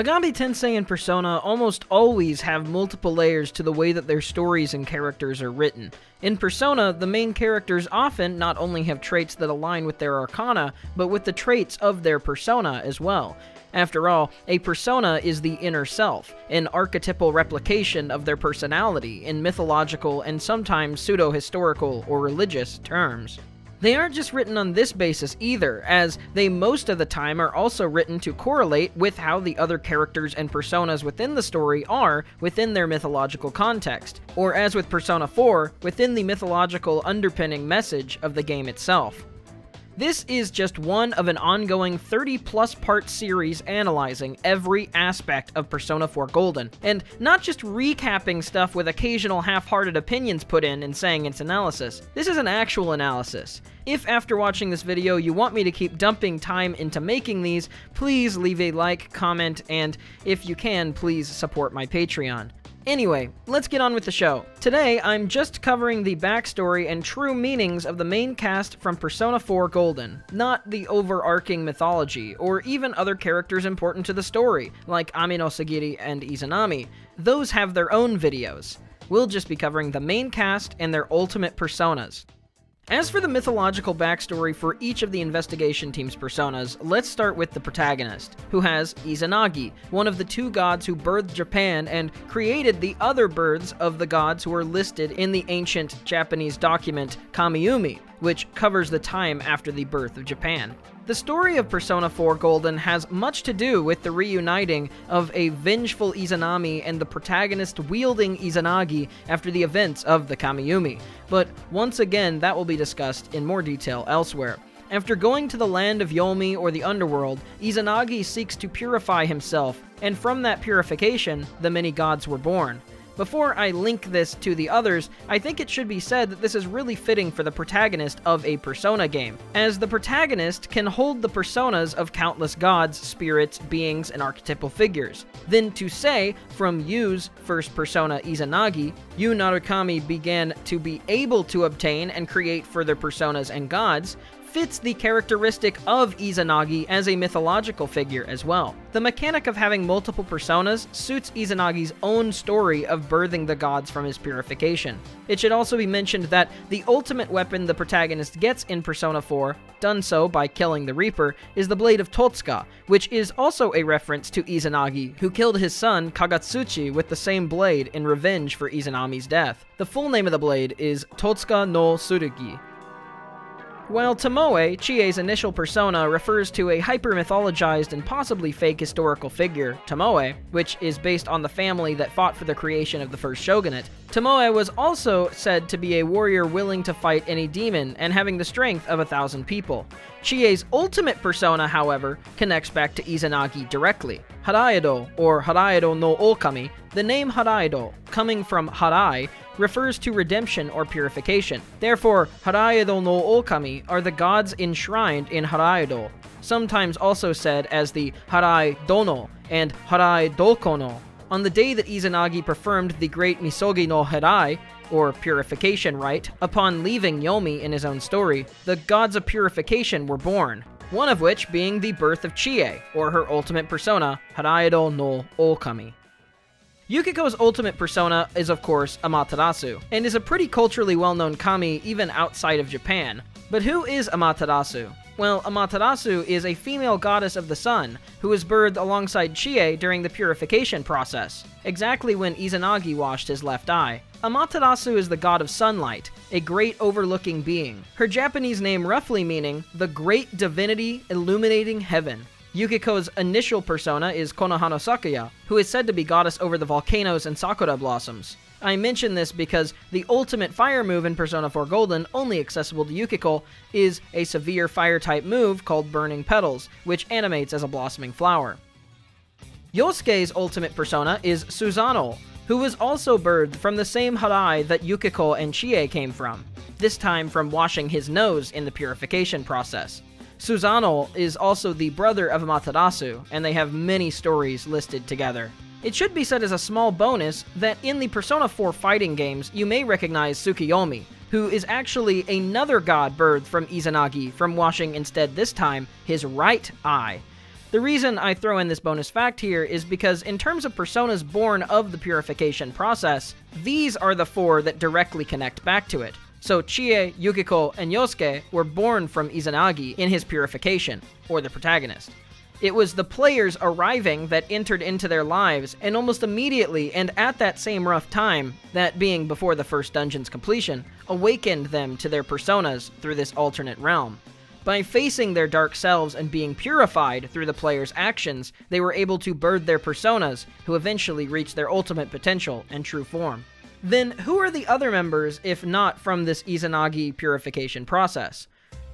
Megami Tensei and Persona almost always have multiple layers to the way that their stories and characters are written. In Persona, the main characters often not only have traits that align with their arcana, but with the traits of their persona as well. After all, a persona is the inner self, an archetypal replication of their personality in mythological and sometimes pseudo historical or religious terms. They aren't just written on this basis either, as they most of the time are also written to correlate with how the other characters and personas within the story are within their mythological context, or as with Persona 4, within the mythological underpinning message of the game itself. This is just one of an ongoing 30 plus part series analyzing every aspect of Persona 4 Golden, and not just recapping stuff with occasional half hearted opinions put in and saying it's analysis. This is an actual analysis. If after watching this video you want me to keep dumping time into making these, please leave a like, comment, and if you can, please support my Patreon. Anyway, let's get on with the show. Today, I'm just covering the backstory and true meanings of the main cast from Persona 4 Golden, not the overarching mythology, or even other characters important to the story, like Ameno Sagiri and Izanami. Those have their own videos. We'll just be covering the main cast and their ultimate personas. As for the mythological backstory for each of the investigation team's personas, let's start with the protagonist, who has Izanagi, one of the two gods who birthed Japan and created the other births of the gods who are listed in the ancient Japanese document Kamiumi, which covers the time after the birth of Japan. The story of Persona 4 Golden has much to do with the reuniting of a vengeful Izanami and the protagonist wielding Izanagi after the events of the Kamiumi, but once again that will be discussed in more detail elsewhere. After going to the land of Yomi or the underworld, Izanagi seeks to purify himself, and from that purification, the many gods were born. Before I link this to the others, I think it should be said that this is really fitting for the protagonist of a Persona game, as the protagonist can hold the personas of countless gods, spirits, beings, and archetypal figures. Then to say, from Yu's first persona Izanagi, Yu Narukami began to be able to obtain and create further personas and gods, fits the characteristic of Izanagi as a mythological figure as well. The mechanic of having multiple personas suits Izanagi's own story of birthing the gods from his purification. It should also be mentioned that the ultimate weapon the protagonist gets in Persona 4, done so by killing the Reaper, is the Blade of Totsuka, which is also a reference to Izanagi, who killed his son Kagutsuchi with the same blade in revenge for Izanami's death. The full name of the blade is Totsuka no Tsurugi, while Tomoe, Chie's initial persona, refers to a hyper-mythologized and possibly fake historical figure, Tomoe, which is based on the family that fought for the creation of the first shogunate, Tomoe was also said to be a warrior willing to fight any demon and having the strength of a thousand people. Chie's ultimate persona, however, connects back to Izanagi directly. Haraido, or Haraido no Okami, the name Haraido, coming from Harai, refers to redemption or purification. Therefore, Haraido no Okami are the gods enshrined in Haraido, sometimes also said as the Harai Dono and Harai Dokono. On the day that Izanagi performed the great Misogi no Harai, or purification rite, upon leaving Yomi in his own story, the gods of purification were born, one of which being the birth of Chie, or her ultimate persona, Haraido no Okami. Yukiko's ultimate persona is, of course, Amaterasu, and is a pretty culturally well-known kami even outside of Japan. But who is Amaterasu? Well, Amaterasu is a female goddess of the sun, who was birthed alongside Chie during the purification process, exactly when Izanagi washed his left eye. Amaterasu is the god of sunlight, a great overlooking being, her Japanese name roughly meaning the great divinity illuminating heaven. Yukiko's initial persona is Konohana Sakuya, who is said to be goddess over the volcanoes and sakura blossoms. I mention this because the ultimate fire move in Persona 4 Golden, only accessible to Yukiko, is a severe fire type move called Burning Petals, which animates as a blossoming flower. Yosuke's ultimate persona is Susano, who was also birthed from the same Harai that Yukiko and Chie came from, this time from washing his nose in the purification process. Susano is also the brother of Amaterasu, and they have many stories listed together. It should be said as a small bonus that in the Persona 4 fighting games, you may recognize Tsukiyomi, who is actually another god birthed from Izanagi from washing instead this time his right eye. The reason I throw in this bonus fact here is because in terms of personas born of the purification process, these are the four that directly connect back to it. So Chie, Yukiko, and Yosuke were born from Izanagi in his purification, or the protagonist. It was the players arriving that entered into their lives, and almost immediately, and at that same rough time, that being before the first dungeon's completion, awakened them to their personas through this alternate realm. By facing their dark selves and being purified through the player's actions, they were able to birth their personas, who eventually reached their ultimate potential and true form. Then, who are the other members if not from this Izanagi purification process?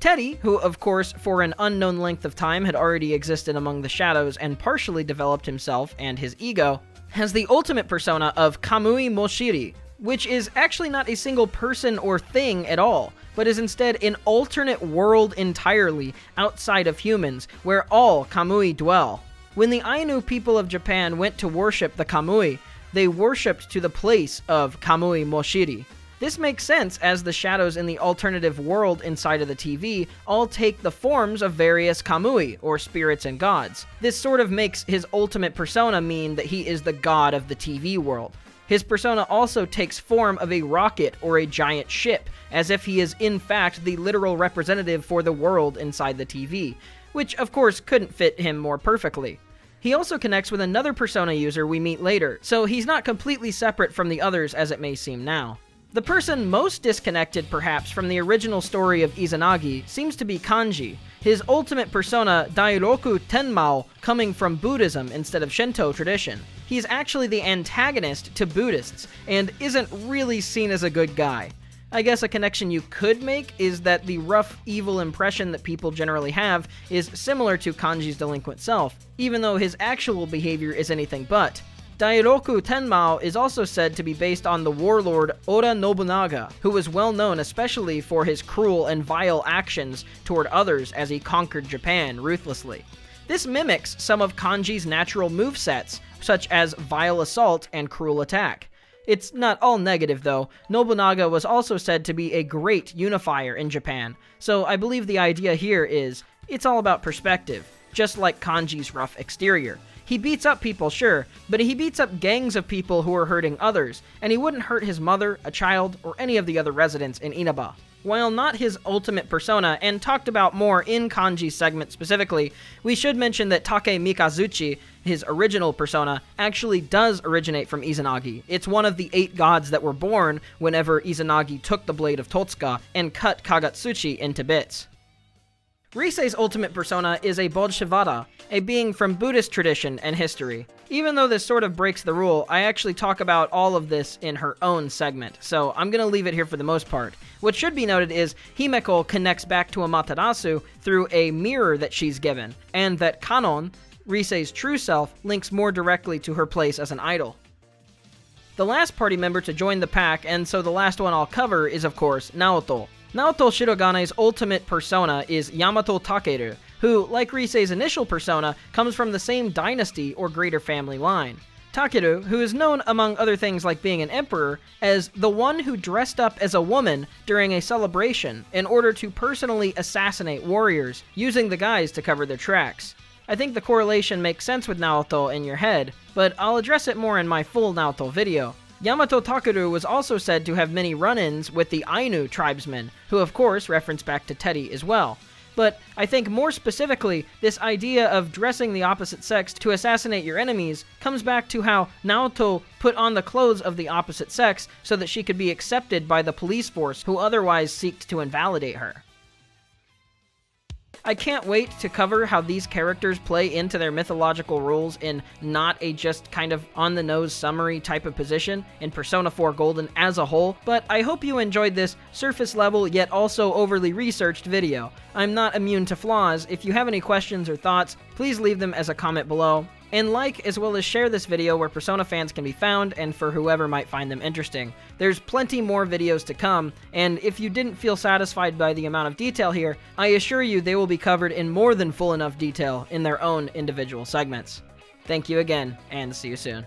Teddy, who of course for an unknown length of time had already existed among the shadows and partially developed himself and his ego, has the ultimate persona of Kamui Moshiri, which is actually not a single person or thing at all, but is instead an alternate world entirely outside of humans, where all Kamui dwell. When the Ainu people of Japan went to worship the Kamui, they worshipped to the place of Kamui Moshiri. This makes sense as the shadows in the alternative world inside of the TV all take the forms of various kamui, or spirits and gods. This sort of makes his ultimate persona mean that he is the god of the TV world. His persona also takes form of a rocket or a giant ship, as if he is in fact the literal representative for the world inside the TV, which of course couldn't fit him more perfectly. He also connects with another Persona user we meet later, so he's not completely separate from the others as it may seem now. The person most disconnected, perhaps, from the original story of Izanagi seems to be Kanji, his ultimate persona Dairoku Tenmao coming from Buddhism instead of Shinto tradition. He's actually the antagonist to Buddhists, and isn't really seen as a good guy. I guess a connection you could make is that the rough, evil impression that people generally have is similar to Kanji's delinquent self, even though his actual behavior is anything but. Dairoku Tenmao is also said to be based on the warlord Oda Nobunaga, who was well known especially for his cruel and vile actions toward others as he conquered Japan ruthlessly. This mimics some of Kanji's natural movesets, such as Vile Assault and Cruel Attack. It's not all negative, though. Nobunaga was also said to be a great unifier in Japan, so I believe the idea here is it's all about perspective, just like Kanji's rough exterior. He beats up people, sure, but he beats up gangs of people who are hurting others, and he wouldn't hurt his mother, a child, or any of the other residents in Inaba. While not his ultimate persona, and talked about more in Kanji's segment specifically, we should mention that Take Mikazuchi, his original persona, actually does originate from Izanagi. It's one of the eight gods that were born whenever Izanagi took the Blade of Totsuka and cut Kagutsuchi into bits. Rise's ultimate persona is a Bodhisattva, a being from Buddhist tradition and history. Even though this sort of breaks the rule, I actually talk about all of this in her own segment, so I'm gonna leave it here for the most part. What should be noted is Himiko connects back to Amaterasu through a mirror that she's given, and that Kanon, Rise's true self, links more directly to her place as an idol. The last party member to join the pack, and so the last one I'll cover, is of course Naoto. Naoto Shirogane's ultimate persona is Yamato Takeru, who, like Rise's initial persona, comes from the same dynasty or greater family line. Takeru, who is known, among other things like being an emperor, as the one who dressed up as a woman during a celebration in order to personally assassinate warriors, using the guise to cover their tracks. I think the correlation makes sense with Naoto in your head, but I'll address it more in my full Naoto video. Yamato Takeru was also said to have many run-ins with the Ainu tribesmen, who of course reference back to Teddy as well. But I think more specifically, this idea of dressing the opposite sex to assassinate your enemies comes back to how Naoto put on the clothes of the opposite sex so that she could be accepted by the police force who otherwise seeked to invalidate her. I can't wait to cover how these characters play into their mythological roles in not a just kind of on the nose summary type of position in Persona 4 Golden as a whole, but I hope you enjoyed this surface level yet also overly researched video. I'm not immune to flaws. If you have any questions or thoughts, please leave them as a comment below and like as well as share this video where Persona fans can be found and for whoever might find them interesting. There's plenty more videos to come, and if you didn't feel satisfied by the amount of detail here, I assure you they will be covered in more than full enough detail in their own individual segments. Thank you again, and see you soon.